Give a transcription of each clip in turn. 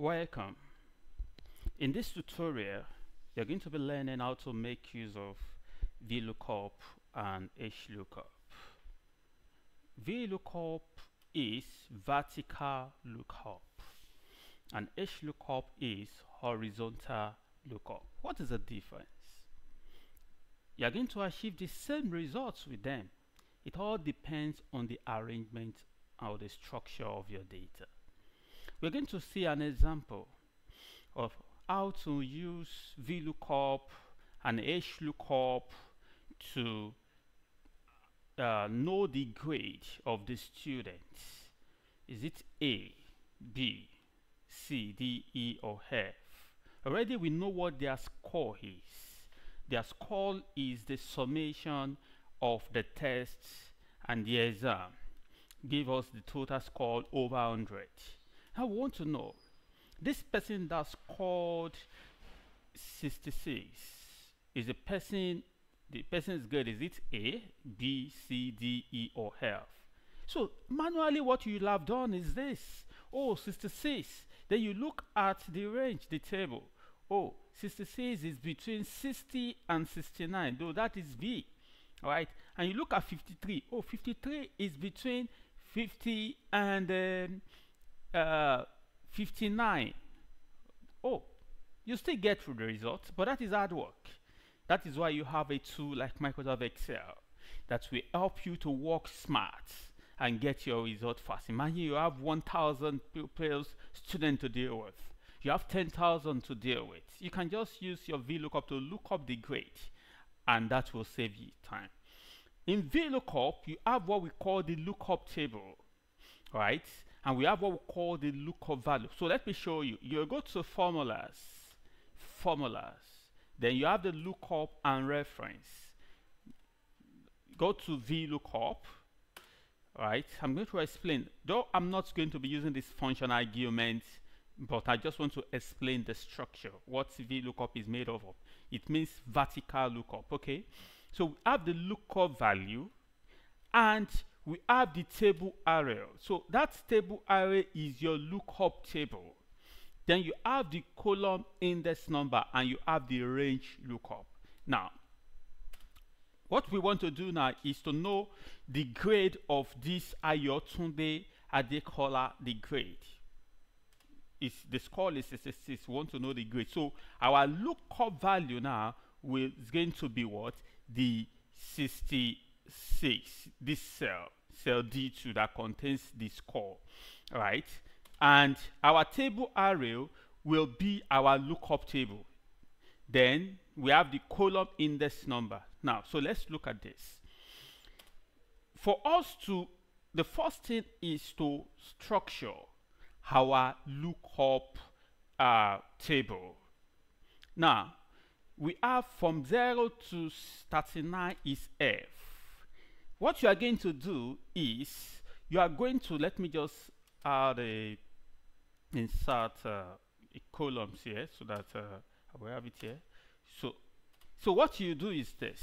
Welcome. In this tutorial, you're going to be learning how to make use of VLOOKUP and HLOOKUP. VLOOKUP is vertical lookup and HLOOKUP is horizontal lookup. What is the difference? You're going to achieve the same results with them. It all depends on the arrangement or the structure of your data. We're going to see an example of how to use VLOOKUP and HLOOKUP to uh, know the grade of the student. Is it A, B, C, D, E, or F? Already we know what their score is. Their score is the summation of the tests and the exam. Give us the total score over 100. I want to know this person that scored 66 is a person the person's grade is it A, B, C, D, E or F? So manually what you'll have done is this. Oh, 66. Then you look at the range, the table. Oh, 66 is between 60 and 69, though that is B. Alright, and you look at 53. Oh, 53 is between 50 and um, uh, 59. Oh, you still get through the results, but that is hard work. That is why you have a tool like Microsoft Excel that will help you to work smart and get your result fast. Imagine you have 1,000 pupils student to deal with. You have 10,000 to deal with. You can just use your VLOOKUP to look up the grade and that will save you time. In VLOOKUP, you have what we call the lookup table, right? And we have what we call the lookup value. So let me show you. You go to formulas, formulas, then you have the lookup and reference. Go to VLOOKUP, right? I'm going to explain, though I'm not going to be using this function argument, but I just want to explain the structure, what VLOOKUP is made of. It means vertical lookup, okay? So we have the lookup value and we have the table array. So that table array is your lookup table. Then you have the column index number and you have the range lookup. Now, what we want to do now is to know the grade of this Ayotunde Adekola, the grade. Is the score is 66. We want to know the grade. So our lookup value now is going to be what? The 66, this cell, cell D2 that contains the score, right? And our table array will be our lookup table. Then we have the column index number. Now, so let's look at this. For us to, the first thing is to structure our lookup uh, table. Now, we have from 0 to 39 is F. What you are going to do is, you are going to, let me just add a, insert uh, a columns here, so that uh, I will have it here. So, so what you do is this.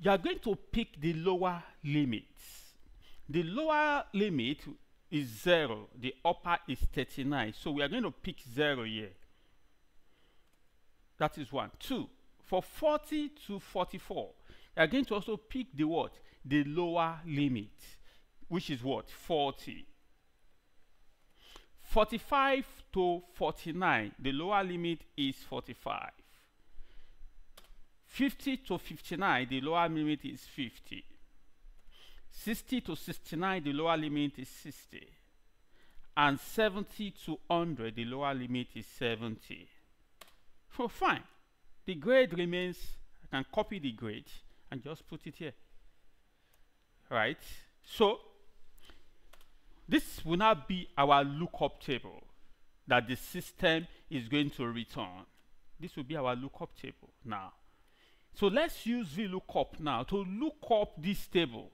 You are going to pick the lower limits. The lower limit is 0. The upper is 39. So we are going to pick 0 here. That is 1. 2. For 40 to 44, you are going to also pick the what? The lower limit, which is what? 40. 45 to 49, the lower limit is 45. 50 to 59, the lower limit is 50. 60 to 69, the lower limit is 60. And 70 to 100, the lower limit is 70. So fine. The grade remains, I can copy the grade and just put it here. Right? So, this will now be our lookup table that the system is going to return. This will be our lookup table now. So let's use VLOOKUP now to look up this table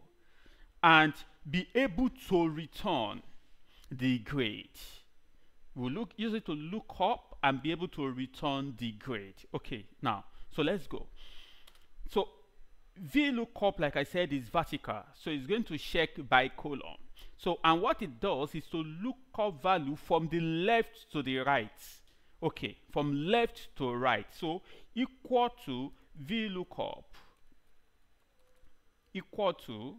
and be able to return the grade. We'll look, use it to look up and be able to return the grade. Okay, now, so let's go. So VLOOKUP, like I said, is vertical. So it's going to check by column. So, and what it does is to look up value from the left to the right. Okay, from left to right. So, equal to VLOOKUP equal to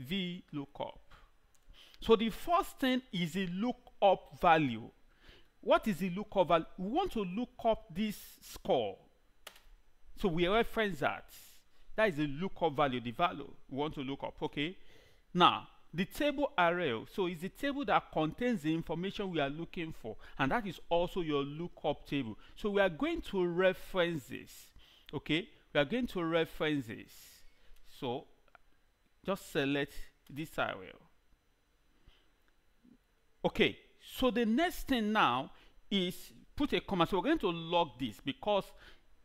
VLOOKUP. So the first thing is a lookup value. What is the lookup value? We want to look up this score. So we reference that. That is the lookup value, the value we want to look up. Okay. Now, the table array, so it's the table that contains the information we are looking for, and that is also your lookup table. So we are going to reference this. Okay, we are going to reference this. So just select this area. Okay, so the next thing now is put a comma. So we're going to log this because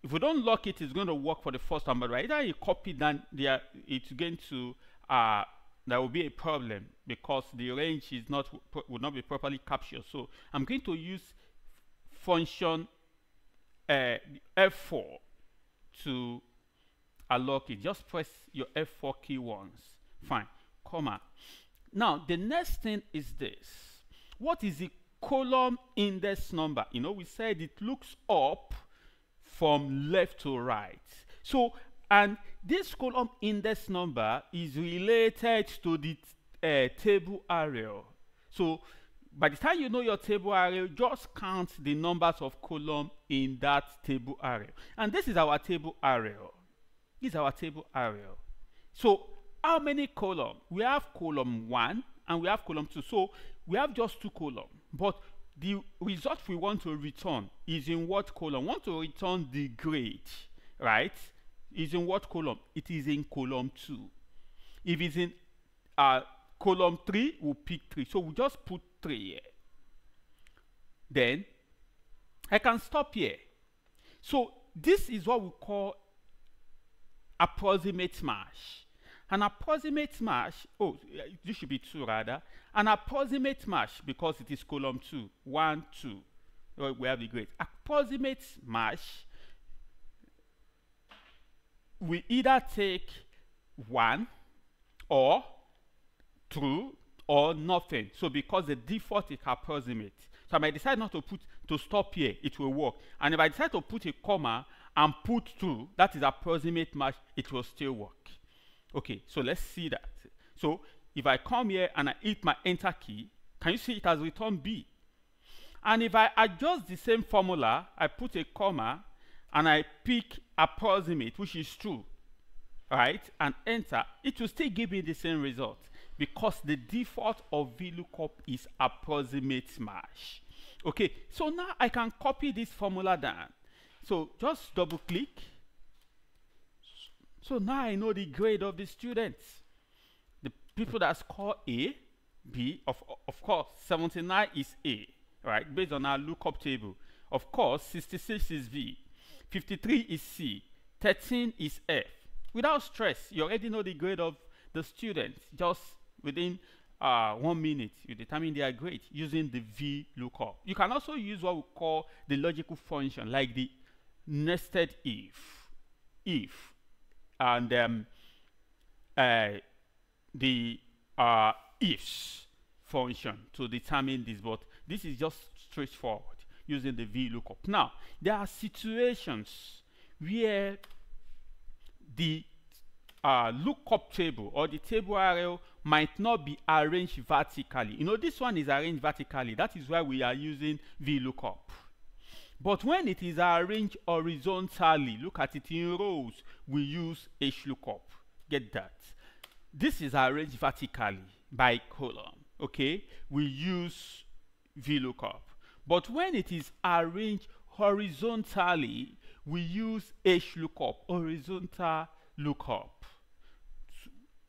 if we don't lock it, it's going to work for the first time. But either you copy then there, it's going to uh, there will be a problem because the range is not will not be properly captured. So I'm going to use function uh, F4 to unlock it. Just press your F4 key once. Fine, comma. Now the next thing is this. What is the column index number? You know, we said it looks up from left to right. So, and this column index number is related to the uh, table array. So, by the time you know your table array, just count the numbers of column in that table array. And this is our table array. This is our table array. So, how many column? We have column 1 and we have column 2. So, we have just two columns. But the result we want to return is in what column? We want to return the grade, right? Is in what column? It is in column 2. If it's in uh, column 3, we'll pick 3. So we just put 3 here. Then I can stop here. So this is what we call approximate match. An approximate match, oh, this should be 2 rather. An approximate match, because it is column 2, 1, 2. Uh, we have the grade. Approximate match, we either take 1 or true or nothing. So because the default is approximate. So I might decide not to put to stop here, it will work. And if I decide to put a comma and put true, that is approximate match, it will still work. Okay, so let's see that. So if I come here and I hit my enter key, can you see it has returned B? And if I adjust the same formula, I put a comma and I pick approximate, which is true, right, and enter, it will still give me the same result because the default of VLOOKUP is approximate match. Okay, so now I can copy this formula down. So just double click so now I know the grade of the students. The people that score A, B, of, of course, 79 is A, right, based on our lookup table. Of course, 66 is B, 53 is C, 13 is F. Without stress, you already know the grade of the students. Just within uh, one minute, you determine their grade using the V lookup. You can also use what we call the logical function, like the nested if. If and um, uh, the uh, ifs function to determine this, but this is just straightforward using the VLOOKUP. Now, there are situations where the uh, lookup table or the table array might not be arranged vertically. You know, this one is arranged vertically. That is why we are using VLOOKUP. But when it is arranged horizontally, look at it in rows, we use HLOOKUP. Get that? This is arranged vertically by column, okay? We use VLOOKUP. But when it is arranged horizontally, we use HLOOKUP, horizontal lookup.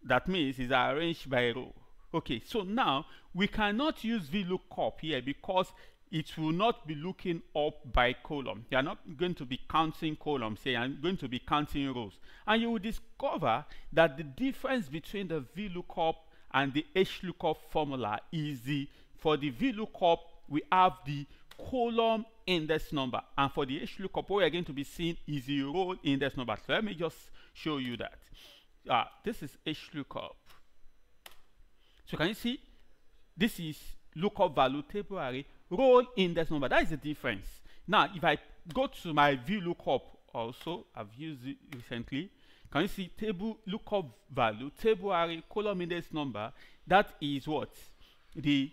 That means it's arranged by row. Okay, so now we cannot use VLOOKUP here because it will not be looking up by column. You are not going to be counting columns here, are going to be counting rows. And you will discover that the difference between the VLOOKUP and the HLOOKUP formula is the, for the VLOOKUP, we have the column index number. And for the HLOOKUP, what we are going to be seeing is the row index number. So let me just show you that. Uh, this is HLOOKUP. So can you see? this is lookup value table array row index number. That is the difference. Now, if I go to my V lookup also, I've used it recently. Can you see table lookup value, table array, column index number? That is what? The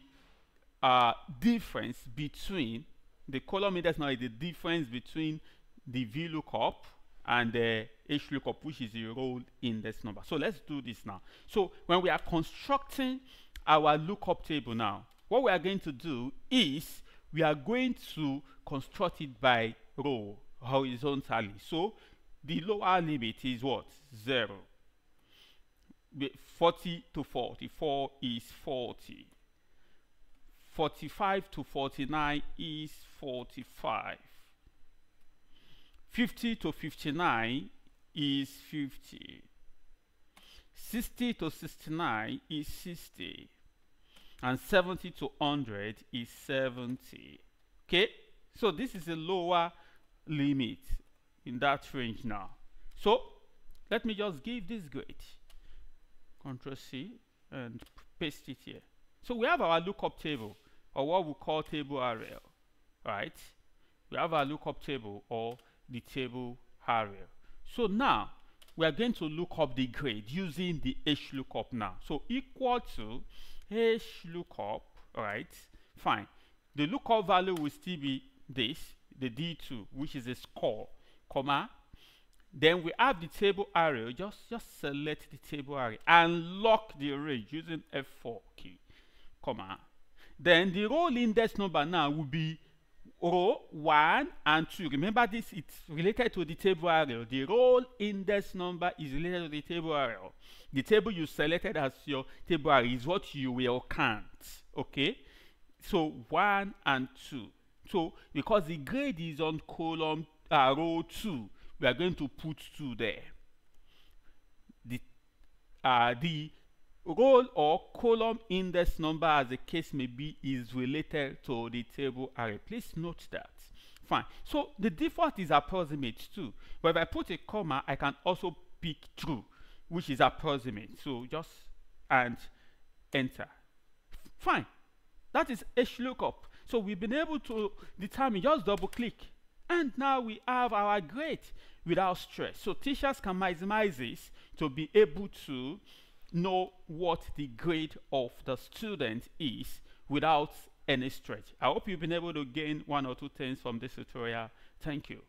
uh, difference between the column index number is the difference between the V lookup and the H lookup, which is the row index number. So let's do this now. So when we are constructing our lookup table now, what we are going to do is we are going to construct it by row horizontally. So the lower limit is what? 0. 40 to 44 is 40. 45 to 49 is 45. 50 to 59 is 50. 60 to 69 is 60 and 70 to 100 is 70 okay? So this is a lower limit in that range now. So let me just give this grade. Control C and paste it here. So we have our lookup table or what we call table array right? We have our lookup table or the table array so now we are going to look up the grade using the HLOOKUP now. So equal to h lookup, right? Fine. The lookup value will still be this, the D2, which is a score, comma. Then we have the table array. Just, just select the table array and lock the array using F4 key, comma. Then the row index number now will be row 1 and 2. Remember this, it's related to the table array. The row index number is related to the table array. The table you selected as your table is what you will count. Okay? So 1 and 2. So because the grade is on column uh, row 2, we are going to put 2 there. The, uh, the roll or column index number as the case may be is related to the table array. Please note that. Fine. So the default is approximate too. But if I put a comma, I can also pick true, which is approximate. So just and enter. Fine. That is HLOOKUP. So we've been able to determine, just double click. And now we have our grade without stress. So teachers can maximize this to be able to know what the grade of the student is without any stretch. I hope you've been able to gain one or two things from this tutorial. Thank you.